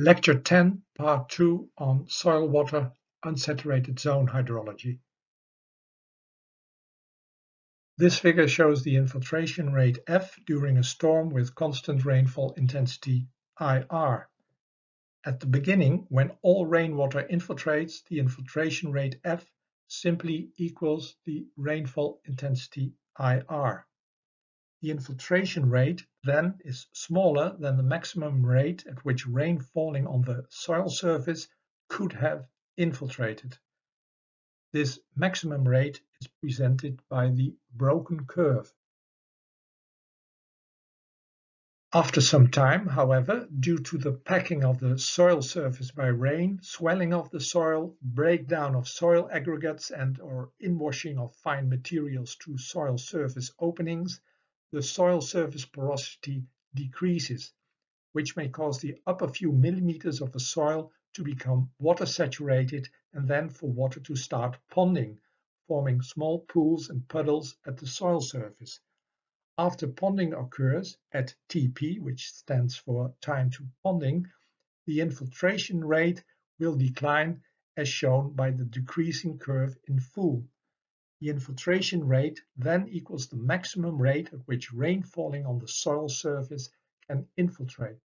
Lecture 10, Part 2 on Soil Water Unsaturated Zone Hydrology. This figure shows the infiltration rate F during a storm with constant rainfall intensity IR. At the beginning, when all rainwater infiltrates, the infiltration rate F simply equals the rainfall intensity IR. The infiltration rate then is smaller than the maximum rate at which rain falling on the soil surface could have infiltrated. This maximum rate is presented by the broken curve. After some time, however, due to the packing of the soil surface by rain, swelling of the soil, breakdown of soil aggregates and or inwashing of fine materials to soil surface openings, the soil surface porosity decreases, which may cause the upper few millimeters of the soil to become water saturated and then for water to start ponding, forming small pools and puddles at the soil surface. After ponding occurs at TP, which stands for time to ponding, the infiltration rate will decline as shown by the decreasing curve in full. The infiltration rate then equals the maximum rate at which rain falling on the soil surface can infiltrate.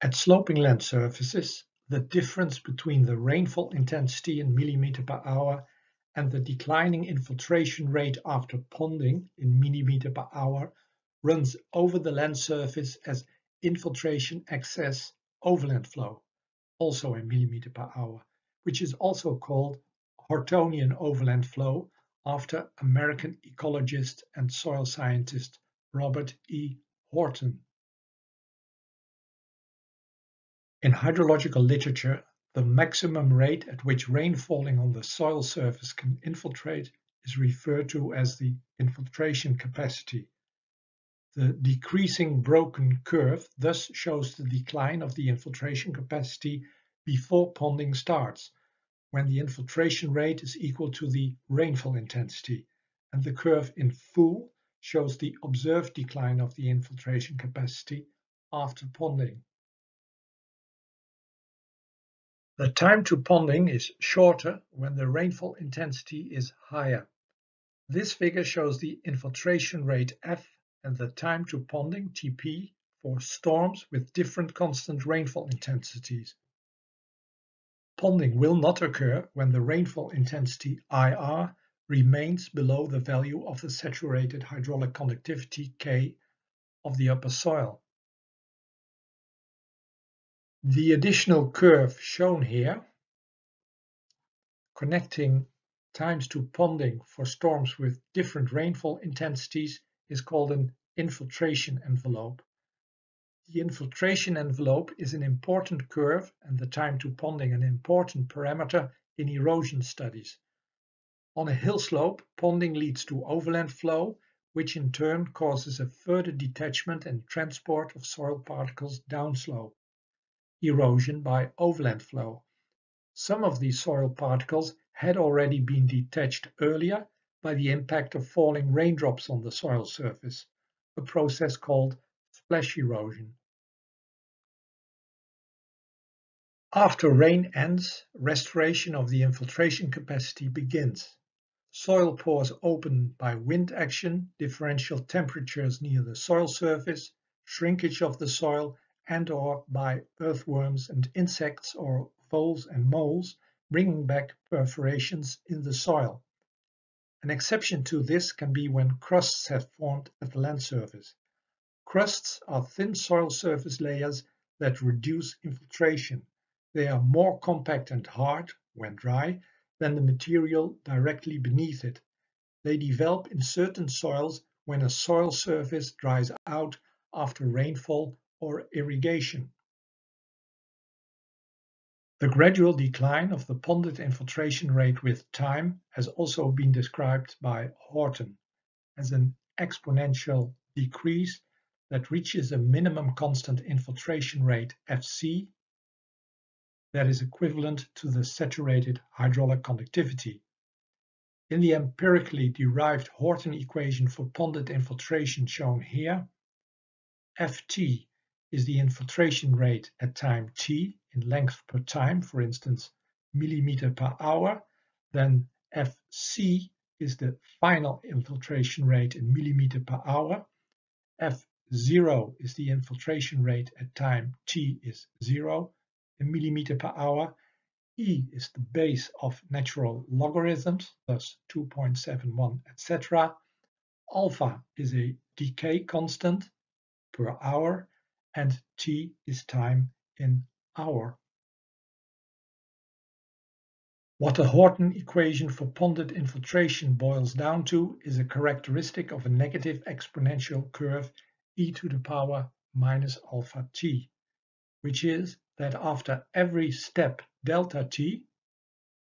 At sloping land surfaces, the difference between the rainfall intensity in millimeter per hour and the declining infiltration rate after ponding in millimeter per hour runs over the land surface as infiltration excess overland flow, also in millimeter per hour, which is also called Hortonian overland flow after American ecologist and soil scientist Robert E. Horton. In hydrological literature, the maximum rate at which rain falling on the soil surface can infiltrate is referred to as the infiltration capacity. The decreasing broken curve thus shows the decline of the infiltration capacity before ponding starts, when the infiltration rate is equal to the rainfall intensity, and the curve in full shows the observed decline of the infiltration capacity after ponding. The time to ponding is shorter when the rainfall intensity is higher. This figure shows the infiltration rate F and the time to ponding TP for storms with different constant rainfall intensities. Ponding will not occur when the rainfall intensity IR remains below the value of the saturated hydraulic conductivity K of the upper soil. The additional curve shown here, connecting times to ponding for storms with different rainfall intensities, is called an infiltration envelope. The infiltration envelope is an important curve and the time to ponding an important parameter in erosion studies. On a hill slope, ponding leads to overland flow, which in turn causes a further detachment and transport of soil particles downslope. Erosion by overland flow. Some of these soil particles had already been detached earlier by the impact of falling raindrops on the soil surface, a process called splash erosion. After rain ends, restoration of the infiltration capacity begins. Soil pores open by wind action, differential temperatures near the soil surface, shrinkage of the soil and or by earthworms and insects or voles and moles bringing back perforations in the soil. An exception to this can be when crusts have formed at the land surface. Crusts are thin soil surface layers that reduce infiltration. They are more compact and hard, when dry, than the material directly beneath it. They develop in certain soils when a soil surface dries out after rainfall or irrigation. The gradual decline of the ponded infiltration rate with time has also been described by Horton as an exponential decrease that reaches a minimum constant infiltration rate Fc that is equivalent to the saturated hydraulic conductivity. In the empirically derived Horton equation for ponded infiltration shown here, Ft is the infiltration rate at time t in length per time, for instance, millimeter per hour, then Fc is the final infiltration rate in millimeter per hour. F0 is the infiltration rate at time t is 0 in millimeter per hour. E is the base of natural logarithms, thus 2.71, etc. Alpha is a decay constant per hour, and t is time in hour. What the Horton equation for ponded infiltration boils down to is a characteristic of a negative exponential curve e to the power minus alpha t, which is that after every step delta t,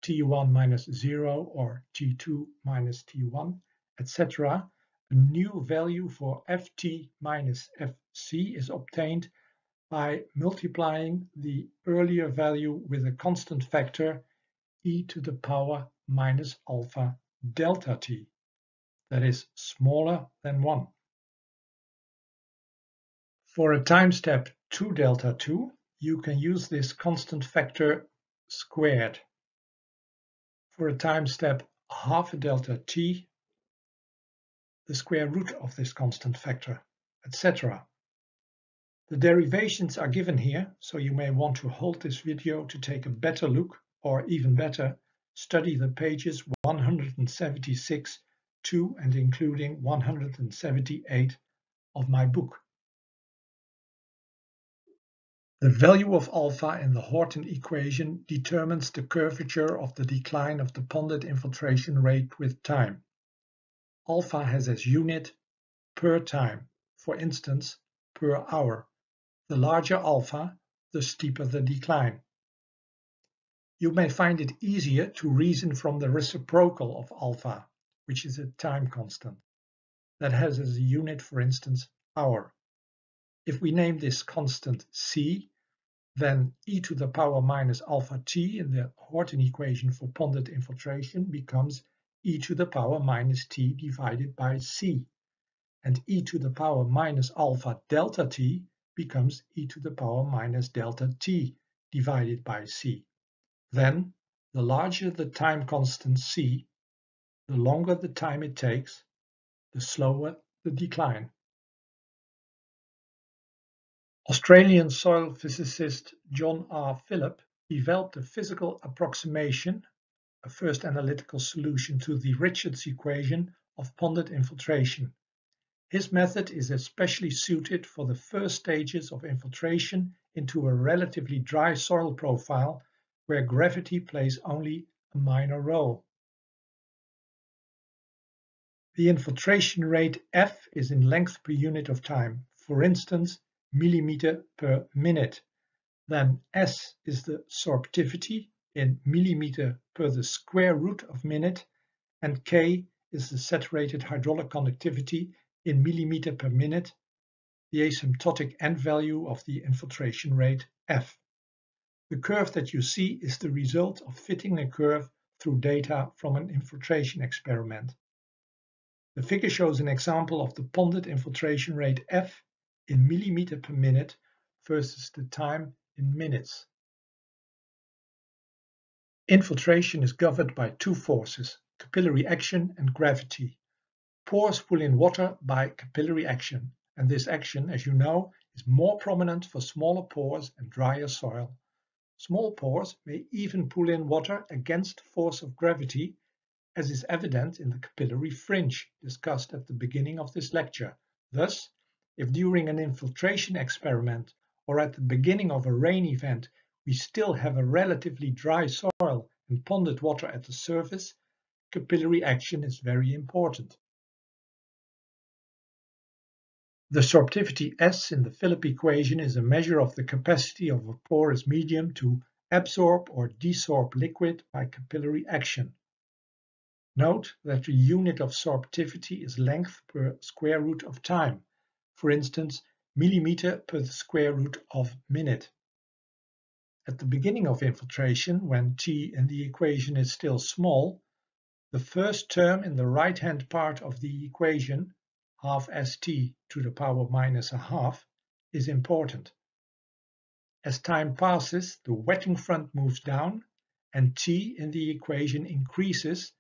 t1 minus 0 or t2 minus t1, etc., a new value for ft minus fc is obtained by multiplying the earlier value with a constant factor e to the power minus alpha delta t, that is smaller than 1. For a time step 2 delta 2, you can use this constant factor squared. For a time step half a delta t, the square root of this constant factor, etc. The derivations are given here, so you may want to hold this video to take a better look or even better, study the pages 176 to and including 178 of my book. The value of alpha in the Horton equation determines the curvature of the decline of the ponded infiltration rate with time. Alpha has as unit per time, for instance, per hour. The larger alpha, the steeper the decline. You may find it easier to reason from the reciprocal of alpha, which is a time constant, that has as a unit, for instance, hour. If we name this constant c, then e to the power minus alpha t in the Horton equation for ponded infiltration becomes e to the power minus t divided by c, and e to the power minus alpha delta t becomes e to the power minus delta t divided by c. Then, the larger the time constant c, the longer the time it takes, the slower the decline. Australian soil physicist John R. Philip developed a physical approximation, a first analytical solution to the Richards equation of ponded infiltration. His method is especially suited for the first stages of infiltration into a relatively dry soil profile where gravity plays only a minor role. The infiltration rate F is in length per unit of time, for instance, millimeter per minute. Then S is the sorptivity in millimeter per the square root of minute, and K is the saturated hydraulic conductivity in millimeter per minute, the asymptotic end value of the infiltration rate F. The curve that you see is the result of fitting a curve through data from an infiltration experiment. The figure shows an example of the ponded infiltration rate F in millimeter per minute versus the time in minutes. Infiltration is governed by two forces, capillary action and gravity. Pores pull in water by capillary action, and this action, as you know, is more prominent for smaller pores and drier soil. Small pores may even pull in water against the force of gravity, as is evident in the capillary fringe discussed at the beginning of this lecture. Thus, if during an infiltration experiment or at the beginning of a rain event we still have a relatively dry soil and ponded water at the surface, capillary action is very important. The sorptivity S in the Philip equation is a measure of the capacity of a porous medium to absorb or desorb liquid by capillary action. Note that the unit of sorptivity is length per square root of time, for instance, millimeter per the square root of minute. At the beginning of infiltration, when t in the equation is still small, the first term in the right-hand part of the equation half st to the power minus a half, is important. As time passes, the wetting front moves down and t in the equation increases,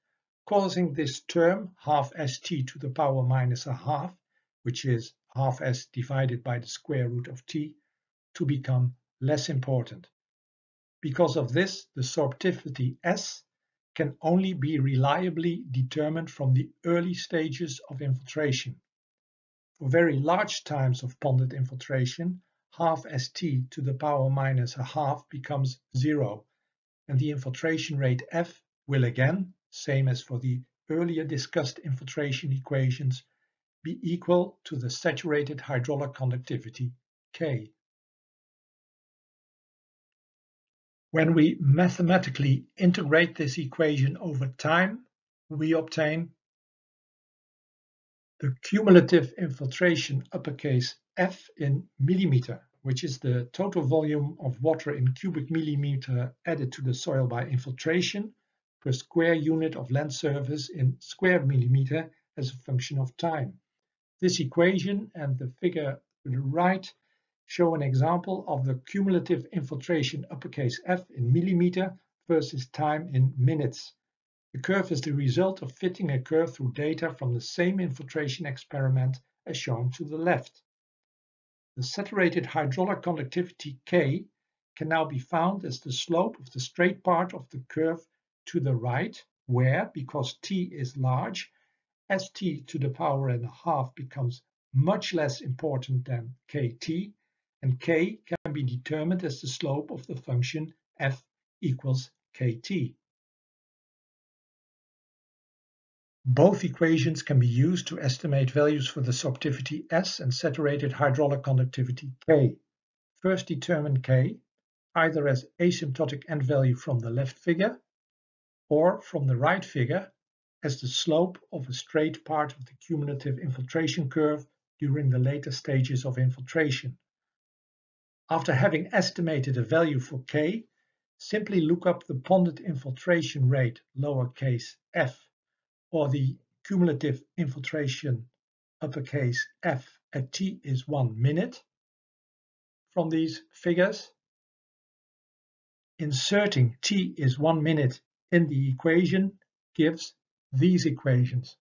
causing this term half st to the power minus a half, which is half s divided by the square root of t, to become less important. Because of this, the sorptivity S can only be reliably determined from the early stages of infiltration. For very large times of ponded infiltration, half st to the power minus a half becomes zero, and the infiltration rate F will again, same as for the earlier discussed infiltration equations, be equal to the saturated hydraulic conductivity K. When we mathematically integrate this equation over time, we obtain the cumulative infiltration uppercase F in millimeter, which is the total volume of water in cubic millimeter added to the soil by infiltration per square unit of land surface in square millimeter as a function of time. This equation and the figure to the right show an example of the cumulative infiltration uppercase F in millimeter versus time in minutes. The curve is the result of fitting a curve through data from the same infiltration experiment as shown to the left. The saturated hydraulic conductivity K can now be found as the slope of the straight part of the curve to the right, where, because t is large, st to the power and a half becomes much less important than kt, and k can be determined as the slope of the function f equals kt. Both equations can be used to estimate values for the sorptivity S and saturated hydraulic conductivity K. First determine K, either as asymptotic end value from the left figure, or from the right figure as the slope of a straight part of the cumulative infiltration curve during the later stages of infiltration. After having estimated a value for K, simply look up the ponded infiltration rate lowercase f or the cumulative infiltration uppercase F at t is one minute from these figures. Inserting t is one minute in the equation gives these equations.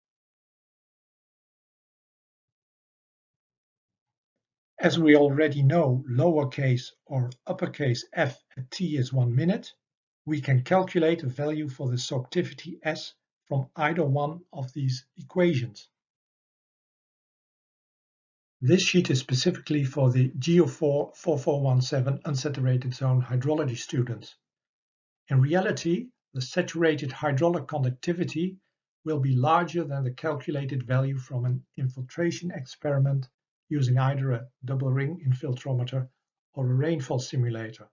As we already know lowercase or uppercase f at t is one minute, we can calculate a value for the sorptivity S from either one of these equations. This sheet is specifically for the GEO4 4417 unsaturated zone hydrology students. In reality, the saturated hydraulic conductivity will be larger than the calculated value from an infiltration experiment using either a double ring infiltrometer or a rainfall simulator.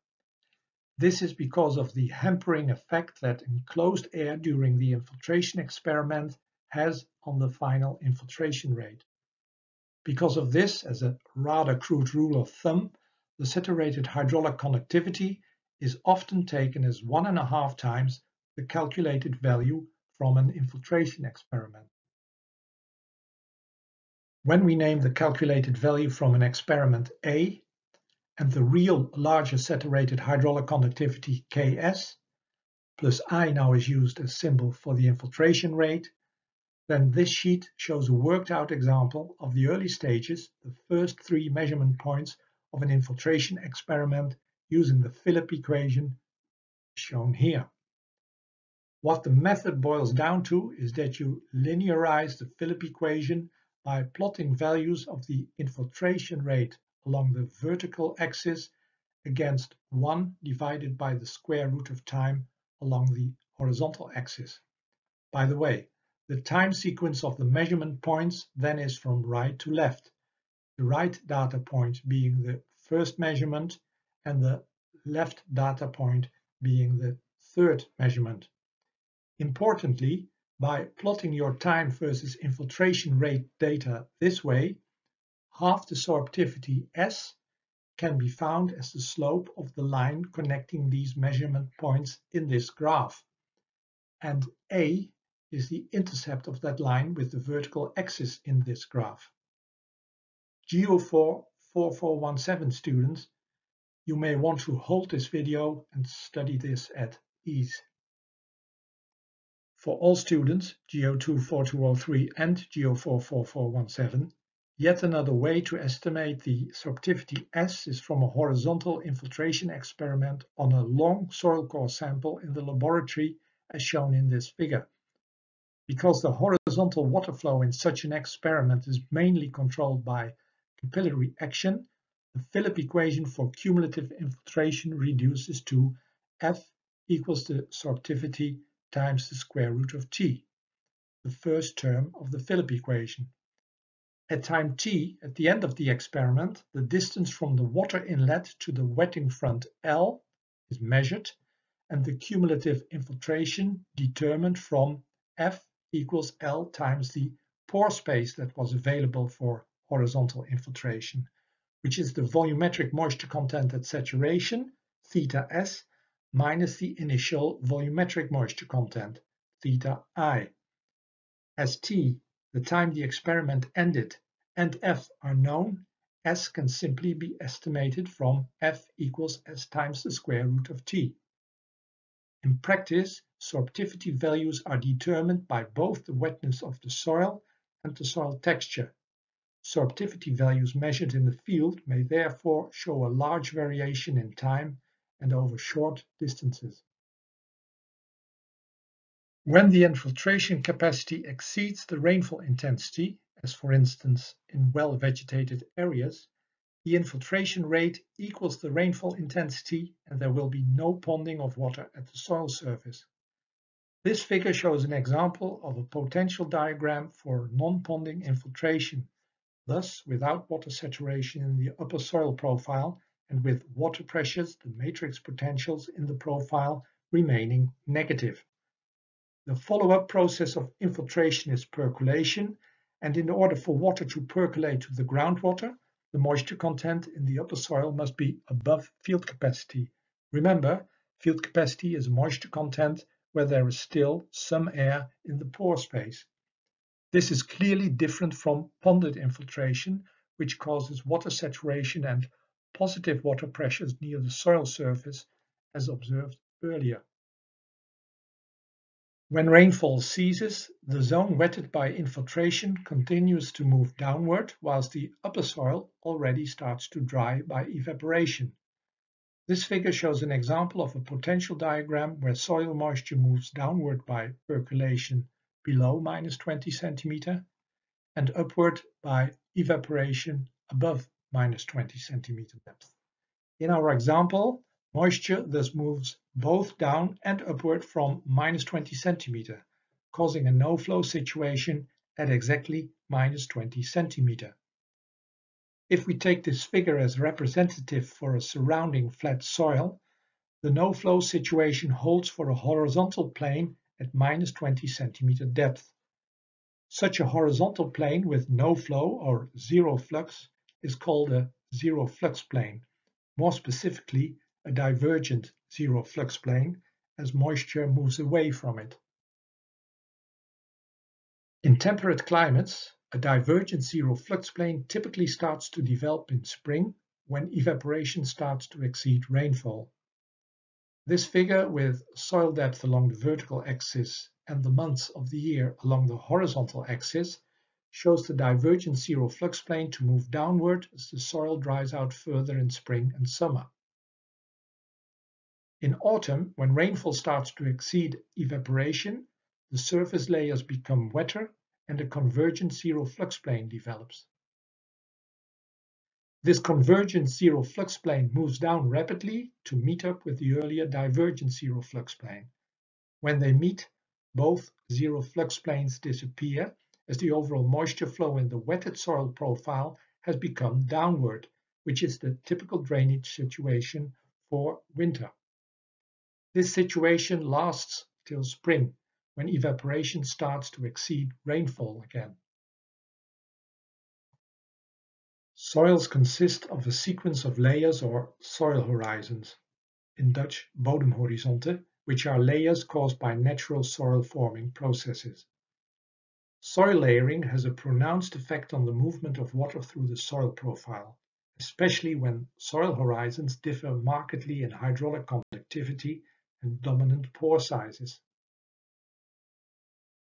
This is because of the hampering effect that enclosed air during the infiltration experiment has on the final infiltration rate. Because of this, as a rather crude rule of thumb, the saturated hydraulic conductivity is often taken as one and a half times the calculated value from an infiltration experiment. When we name the calculated value from an experiment A and the real larger saturated hydraulic conductivity Ks, plus I now is used as symbol for the infiltration rate, then this sheet shows a worked out example of the early stages, the first three measurement points of an infiltration experiment using the Philip equation shown here. What the method boils down to is that you linearize the Philip equation by plotting values of the infiltration rate along the vertical axis against 1 divided by the square root of time along the horizontal axis. By the way, the time sequence of the measurement points then is from right to left, the right data point being the first measurement and the left data point being the third measurement. Importantly, by plotting your time versus infiltration rate data this way, half the sorptivity S can be found as the slope of the line connecting these measurement points in this graph. And A is the intercept of that line with the vertical axis in this graph. GEO4 4417 students, you may want to hold this video and study this at ease. For all students, GO24203 and GO44417, yet another way to estimate the sorptivity S is from a horizontal infiltration experiment on a long soil core sample in the laboratory as shown in this figure. Because the horizontal water flow in such an experiment is mainly controlled by capillary action, the Philip equation for cumulative infiltration reduces to F equals the sorptivity times the square root of t, the first term of the Philip equation. At time t, at the end of the experiment, the distance from the water inlet to the wetting front L is measured and the cumulative infiltration determined from F equals L times the pore space that was available for horizontal infiltration, which is the volumetric moisture content at saturation, theta S, minus the initial volumetric moisture content, theta I. As t, the time the experiment ended, and f are known, s can simply be estimated from f equals s times the square root of t. In practice, sorptivity values are determined by both the wetness of the soil and the soil texture. Sorptivity values measured in the field may therefore show a large variation in time and over short distances. When the infiltration capacity exceeds the rainfall intensity, as for instance in well-vegetated areas, the infiltration rate equals the rainfall intensity and there will be no ponding of water at the soil surface. This figure shows an example of a potential diagram for non-ponding infiltration, thus without water saturation in the upper soil profile and with water pressures, the matrix potentials in the profile remaining negative. The follow-up process of infiltration is percolation, and in order for water to percolate to the groundwater, the moisture content in the upper soil must be above field capacity. Remember, field capacity is moisture content where there is still some air in the pore space. This is clearly different from ponded infiltration, which causes water saturation and positive water pressures near the soil surface, as observed earlier. When rainfall ceases, the zone wetted by infiltration continues to move downward whilst the upper soil already starts to dry by evaporation. This figure shows an example of a potential diagram where soil moisture moves downward by percolation below minus 20 centimeter and upward by evaporation above minus 20 centimeter depth. In our example, Moisture thus moves both down and upward from minus 20 centimeter, causing a no-flow situation at exactly minus 20 centimeter. If we take this figure as representative for a surrounding flat soil, the no-flow situation holds for a horizontal plane at minus 20 centimeter depth. Such a horizontal plane with no flow or zero flux is called a zero flux plane. More specifically, a divergent zero flux plane as moisture moves away from it. In temperate climates, a divergent zero flux plane typically starts to develop in spring when evaporation starts to exceed rainfall. This figure with soil depth along the vertical axis and the months of the year along the horizontal axis shows the divergent zero flux plane to move downward as the soil dries out further in spring and summer. In autumn, when rainfall starts to exceed evaporation, the surface layers become wetter and a convergent zero flux plane develops. This convergent zero flux plane moves down rapidly to meet up with the earlier divergent zero flux plane. When they meet, both zero flux planes disappear as the overall moisture flow in the wetted soil profile has become downward, which is the typical drainage situation for winter. This situation lasts till spring, when evaporation starts to exceed rainfall again. Soils consist of a sequence of layers or soil horizons, in Dutch bodemhorizonten, which are layers caused by natural soil forming processes. Soil layering has a pronounced effect on the movement of water through the soil profile, especially when soil horizons differ markedly in hydraulic conductivity and dominant pore sizes.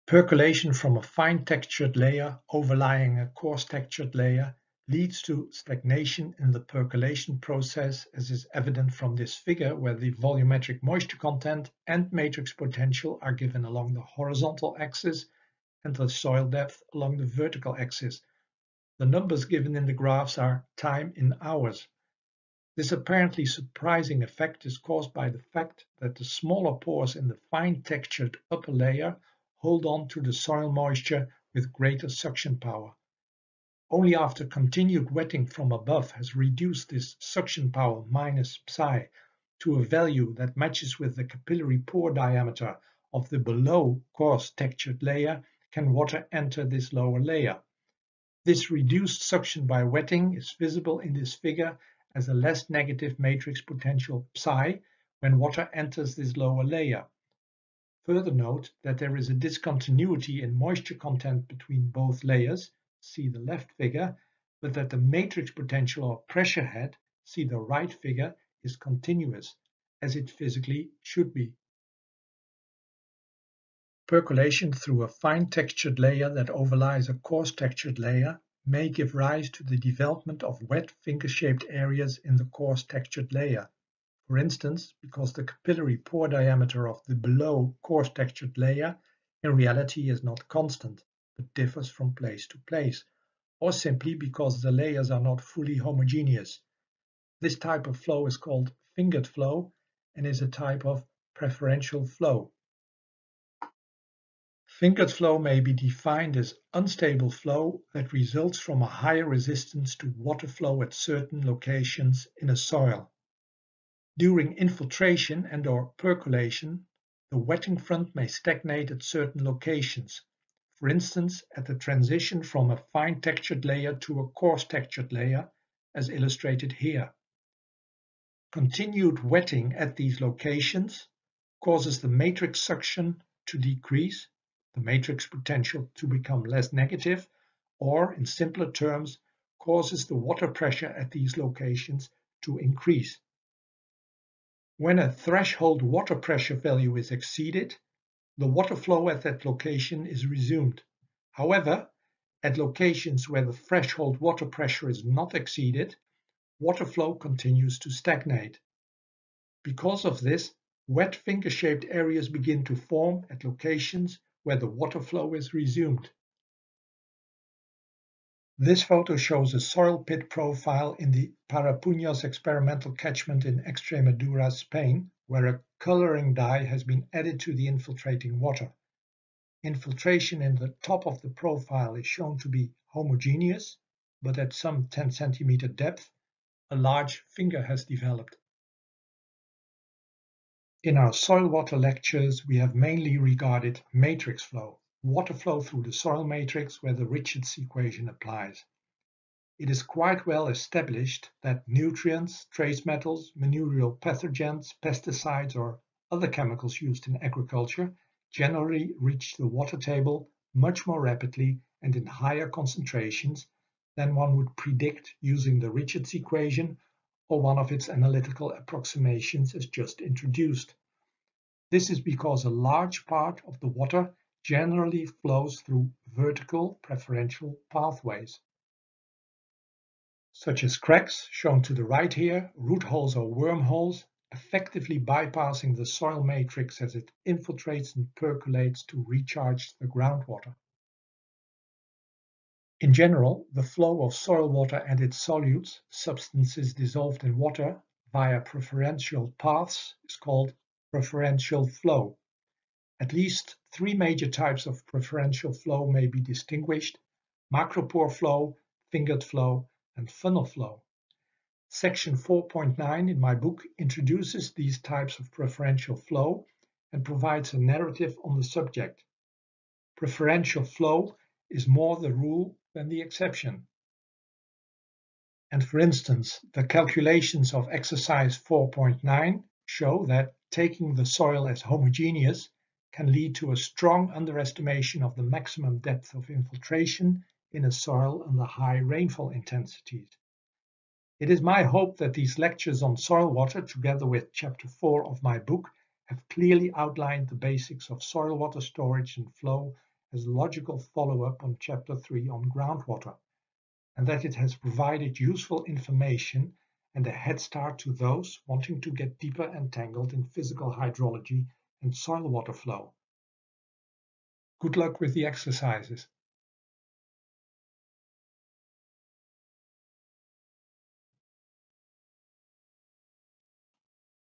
Percolation from a fine textured layer overlying a coarse textured layer leads to stagnation in the percolation process as is evident from this figure where the volumetric moisture content and matrix potential are given along the horizontal axis and the soil depth along the vertical axis. The numbers given in the graphs are time in hours. This apparently surprising effect is caused by the fact that the smaller pores in the fine textured upper layer hold on to the soil moisture with greater suction power. Only after continued wetting from above has reduced this suction power minus psi to a value that matches with the capillary pore diameter of the below coarse textured layer can water enter this lower layer. This reduced suction by wetting is visible in this figure as a less negative matrix potential psi when water enters this lower layer. Further note that there is a discontinuity in moisture content between both layers see the left figure, but that the matrix potential or pressure head, see the right figure, is continuous, as it physically should be. Percolation through a fine textured layer that overlies a coarse textured layer may give rise to the development of wet finger-shaped areas in the coarse textured layer. For instance, because the capillary pore diameter of the below coarse textured layer in reality is not constant but differs from place to place, or simply because the layers are not fully homogeneous. This type of flow is called fingered flow and is a type of preferential flow. Fingered flow may be defined as unstable flow that results from a higher resistance to water flow at certain locations in a soil. During infiltration and or percolation, the wetting front may stagnate at certain locations, for instance at the transition from a fine textured layer to a coarse textured layer, as illustrated here. Continued wetting at these locations causes the matrix suction to decrease, the matrix potential to become less negative, or in simpler terms, causes the water pressure at these locations to increase. When a threshold water pressure value is exceeded, the water flow at that location is resumed. However, at locations where the threshold water pressure is not exceeded, water flow continues to stagnate. Because of this, wet finger-shaped areas begin to form at locations where the water flow is resumed. This photo shows a soil pit profile in the Parapuños experimental catchment in Extremadura, Spain, where a coloring dye has been added to the infiltrating water. Infiltration in the top of the profile is shown to be homogeneous, but at some 10 cm depth, a large finger has developed. In our soil water lectures, we have mainly regarded matrix flow water flow through the soil matrix where the Richards equation applies. It is quite well established that nutrients, trace metals, manurial pathogens, pesticides or other chemicals used in agriculture generally reach the water table much more rapidly and in higher concentrations than one would predict using the Richards equation or one of its analytical approximations as just introduced. This is because a large part of the water generally flows through vertical preferential pathways, such as cracks shown to the right here, root holes or wormholes, effectively bypassing the soil matrix as it infiltrates and percolates to recharge the groundwater. In general, the flow of soil water and its solutes, substances dissolved in water, via preferential paths is called preferential flow. At least three major types of preferential flow may be distinguished, macropore flow, fingered flow, and funnel flow. Section 4.9 in my book introduces these types of preferential flow and provides a narrative on the subject. Preferential flow is more the rule than the exception. And for instance, the calculations of exercise 4.9 show that taking the soil as homogeneous can lead to a strong underestimation of the maximum depth of infiltration in a soil under high rainfall intensities. It is my hope that these lectures on soil water, together with chapter 4 of my book, have clearly outlined the basics of soil water storage and flow as logical follow-up on chapter 3 on groundwater, and that it has provided useful information and a head start to those wanting to get deeper entangled in physical hydrology and soil water flow. Good luck with the exercises.